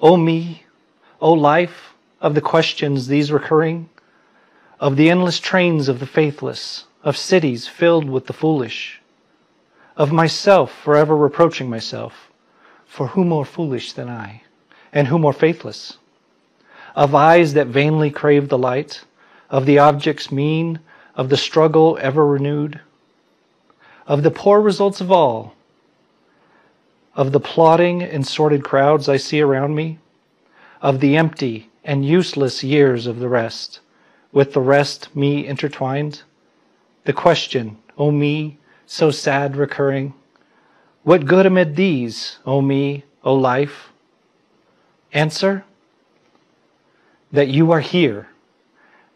O me, O life, of the questions these recurring, of the endless trains of the faithless, of cities filled with the foolish, of myself forever reproaching myself, for who more foolish than I, and who more faithless? Of eyes that vainly crave the light, of the objects mean, of the struggle ever renewed, of the poor results of all, of the plodding and sordid crowds I see around me, of the empty and useless years of the rest, with the rest me intertwined? The question, O me, so sad recurring, what good amid these, O me, O life? Answer, that you are here,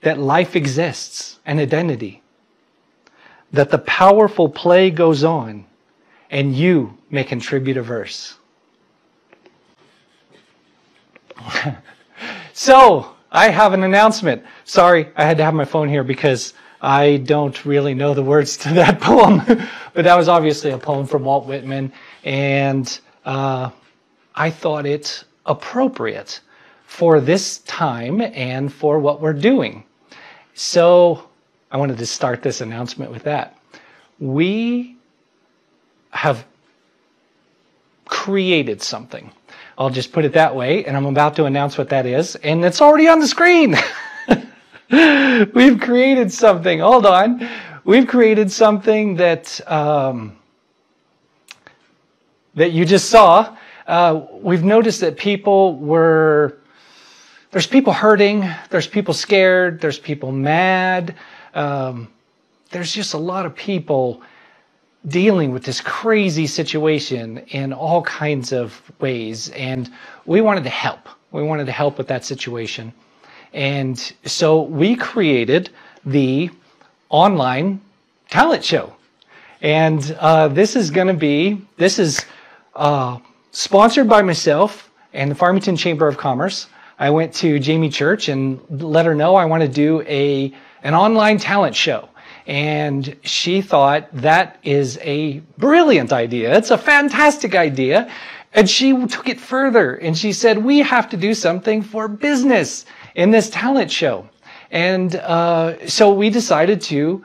that life exists, an identity, that the powerful play goes on, and you may contribute a verse. so, I have an announcement. Sorry, I had to have my phone here because I don't really know the words to that poem, but that was obviously a poem from Walt Whitman, and uh, I thought it appropriate for this time and for what we're doing. So, I wanted to start this announcement with that. We have created something. I'll just put it that way, and I'm about to announce what that is, and it's already on the screen. We've created something. Hold on. We've created something that um, that you just saw. Uh, we've noticed that people were there's people hurting, there's people scared, there's people mad. Um, there's just a lot of people dealing with this crazy situation in all kinds of ways. And we wanted to help. We wanted to help with that situation. And so we created the online talent show. And uh, this is going to be, this is uh, sponsored by myself and the Farmington Chamber of Commerce. I went to Jamie Church and let her know I want to do a, an online talent show. And she thought that is a brilliant idea. It's a fantastic idea. And she took it further and she said, we have to do something for business in this talent show. And uh, so we decided to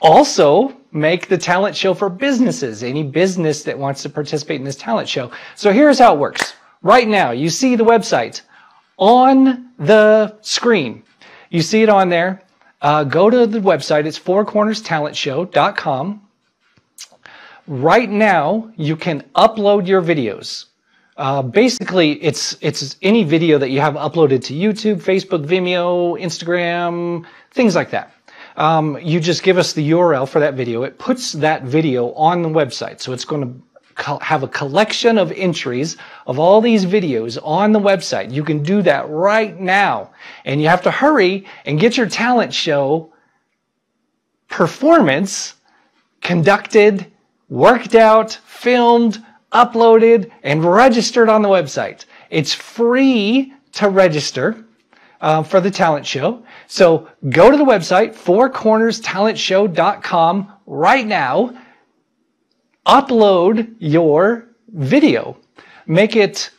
also make the talent show for businesses, any business that wants to participate in this talent show. So here's how it works. Right now, you see the website on the screen. You see it on there. Uh, go to the website. It's fourcornerstalentshow.com. Right now, you can upload your videos. Uh, basically, it's it's any video that you have uploaded to YouTube, Facebook, Vimeo, Instagram, things like that. Um, you just give us the URL for that video. It puts that video on the website, so it's going to have a collection of entries of all these videos on the website. You can do that right now. And you have to hurry and get your talent show performance conducted, worked out, filmed, uploaded, and registered on the website. It's free to register. Uh, for the talent show. So go to the website, fourcornerstalentshow.com right now upload your video. Make it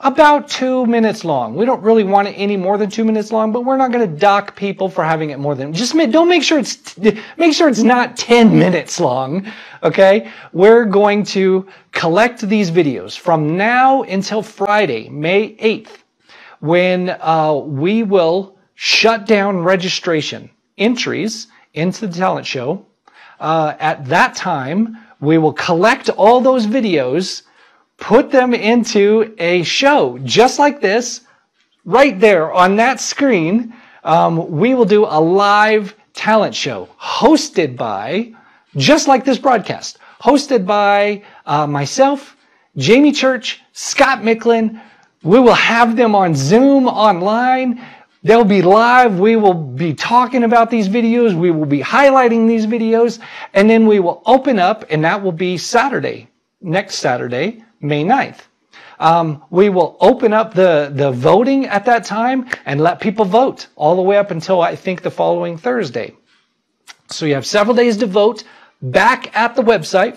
about two minutes long. We don't really want it any more than two minutes long, but we're not going to dock people for having it more than, just make, don't make sure it's, make sure it's not 10 minutes long. Okay. We're going to collect these videos from now until Friday, May 8th, when, uh, we will shut down registration entries into the talent show. Uh, at that time, we will collect all those videos, put them into a show just like this, right there on that screen. Um, we will do a live talent show hosted by, just like this broadcast, hosted by uh, myself, Jamie Church, Scott Micklin. We will have them on Zoom online. They'll be live. We will be talking about these videos. We will be highlighting these videos. And then we will open up, and that will be Saturday, next Saturday, May 9th. Um, we will open up the, the voting at that time and let people vote all the way up until I think the following Thursday. So you have several days to vote back at the website,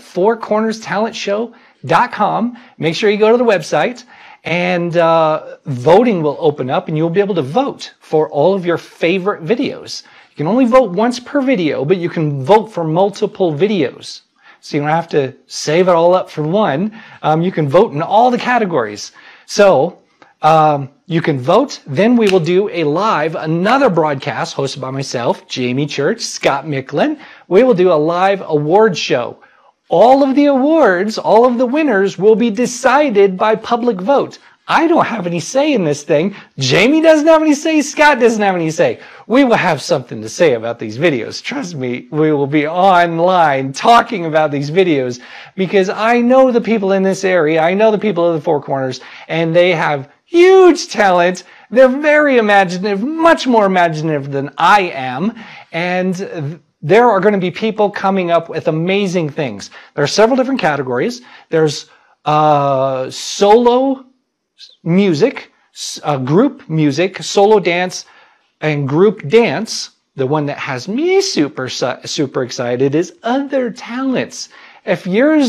fourcornerstalentshow.com. Make sure you go to the website and uh, voting will open up and you'll be able to vote for all of your favorite videos. You can only vote once per video, but you can vote for multiple videos. So you don't have to save it all up for one. Um, you can vote in all the categories. So um, you can vote. Then we will do a live, another broadcast hosted by myself, Jamie Church, Scott Micklin. We will do a live award show all of the awards, all of the winners will be decided by public vote. I don't have any say in this thing. Jamie doesn't have any say. Scott doesn't have any say. We will have something to say about these videos. Trust me, we will be online talking about these videos because I know the people in this area. I know the people of the Four Corners and they have huge talent. They're very imaginative, much more imaginative than I am. And there are going to be people coming up with amazing things. There are several different categories. There's uh, solo music, uh, group music, solo dance, and group dance. The one that has me super super excited is other talents. If your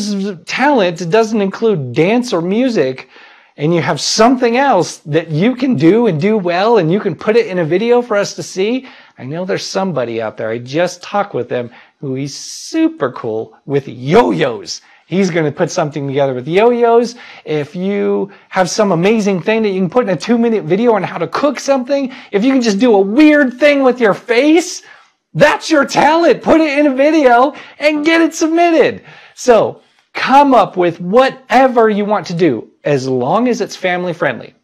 talent doesn't include dance or music, and you have something else that you can do and do well, and you can put it in a video for us to see, I know there's somebody out there. I just talked with him who he's super cool with yo-yos. He's going to put something together with yo-yos. If you have some amazing thing that you can put in a two minute video on how to cook something, if you can just do a weird thing with your face, that's your talent. Put it in a video and get it submitted. So come up with whatever you want to do as long as it's family friendly.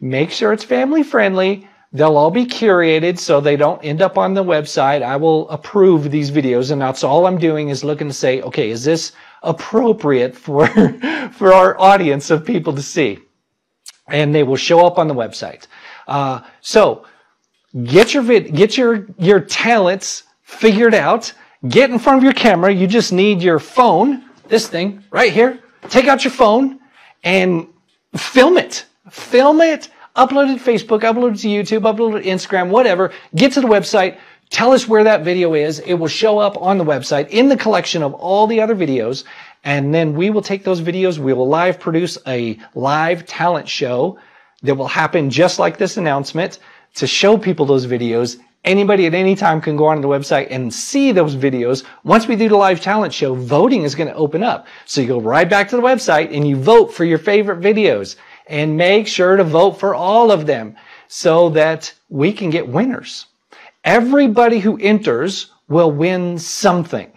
Make sure it's family friendly They'll all be curated so they don't end up on the website. I will approve these videos and that's all I'm doing is looking to say, okay, is this appropriate for, for our audience of people to see? And they will show up on the website. Uh, so get your vid, get your, your talents figured out. Get in front of your camera. You just need your phone, this thing right here. Take out your phone and film it. Film it upload it to Facebook, upload it to YouTube, upload it to Instagram, whatever. Get to the website. Tell us where that video is. It will show up on the website in the collection of all the other videos. And then we will take those videos. We will live produce a live talent show that will happen just like this announcement to show people those videos. Anybody at any time can go on the website and see those videos. Once we do the live talent show, voting is going to open up. So you go right back to the website and you vote for your favorite videos and make sure to vote for all of them so that we can get winners. Everybody who enters will win something.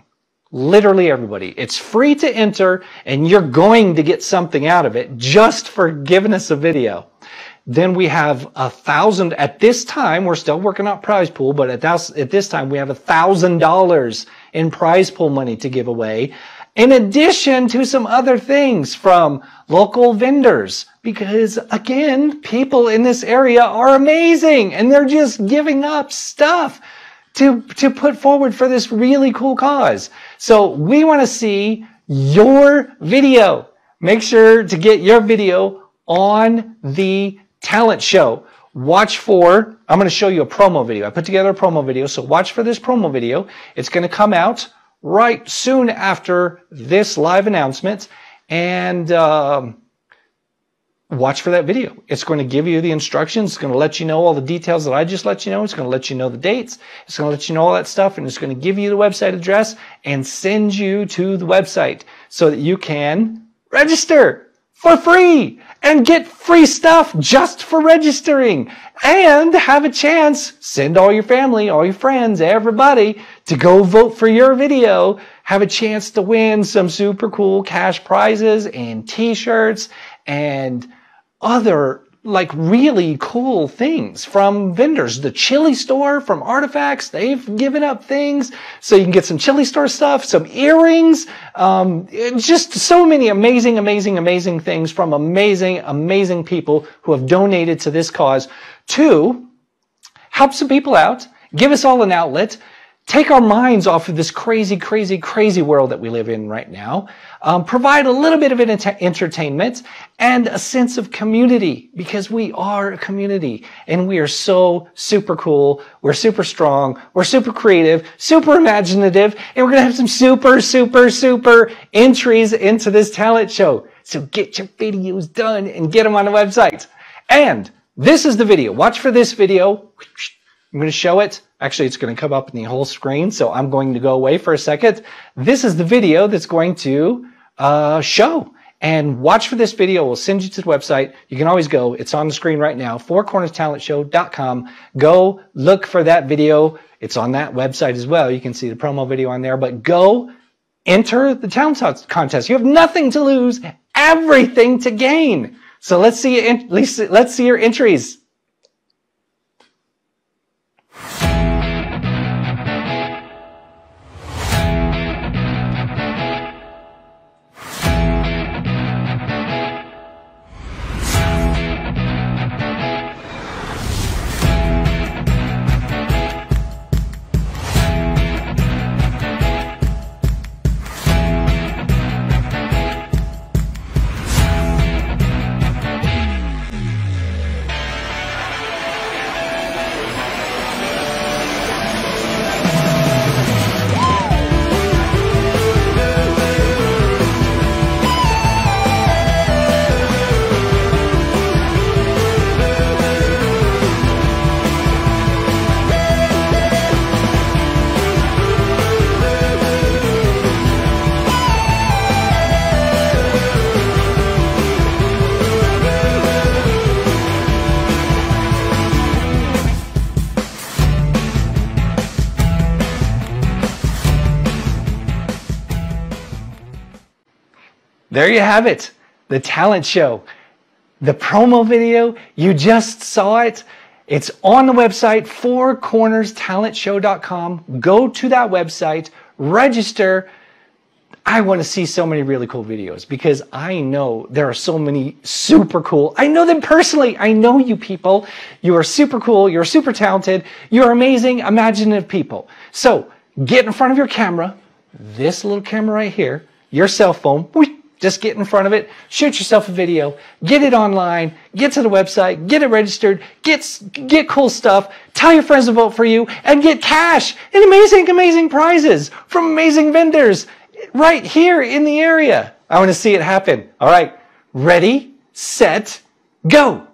Literally everybody. It's free to enter and you're going to get something out of it just for giving us a video. Then we have a thousand, at this time, we're still working out prize pool, but at, that, at this time we have a thousand dollars in prize pool money to give away in addition to some other things from local vendors. Because again, people in this area are amazing and they're just giving up stuff to, to put forward for this really cool cause. So we want to see your video. Make sure to get your video on the talent show. Watch for, I'm going to show you a promo video. I put together a promo video. So watch for this promo video. It's going to come out right soon after this live announcement and um, watch for that video. It's going to give you the instructions. It's going to let you know all the details that I just let you know. It's going to let you know the dates. It's going to let you know all that stuff and it's going to give you the website address and send you to the website so that you can register for free and get free stuff just for registering and have a chance. Send all your family, all your friends, everybody to go vote for your video. Have a chance to win some super cool cash prizes and t-shirts and other like really cool things from vendors. The chili store from Artifacts, they've given up things. So you can get some chili store stuff, some earrings, um, just so many amazing, amazing, amazing things from amazing, amazing people who have donated to this cause. To help some people out, give us all an outlet, take our minds off of this crazy, crazy, crazy world that we live in right now, um, provide a little bit of entertainment and a sense of community because we are a community and we are so super cool. We're super strong. We're super creative, super imaginative, and we're going to have some super, super, super entries into this talent show. So get your videos done and get them on the website. And this is the video. Watch for this video. I'm going to show it. Actually, it's going to come up in the whole screen, so I'm going to go away for a second. This is the video that's going to uh, show. And watch for this video. We'll send you to the website. You can always go. It's on the screen right now. FourCornersTalentShow.com. Go look for that video. It's on that website as well. You can see the promo video on there. But go enter the talent contest. You have nothing to lose, everything to gain. So let's see. Let's see your entries. There you have it. The talent show. The promo video, you just saw it. It's on the website, fourcornerstalentshow.com. Go to that website, register. I want to see so many really cool videos because I know there are so many super cool. I know them personally. I know you people. You are super cool. You're super talented. You're amazing, imaginative people. So get in front of your camera, this little camera right here, your cell phone. Just get in front of it, shoot yourself a video, get it online, get to the website, get it registered, get, get cool stuff, tell your friends to vote for you, and get cash and amazing, amazing prizes from amazing vendors right here in the area. I want to see it happen. All right. Ready, set, go.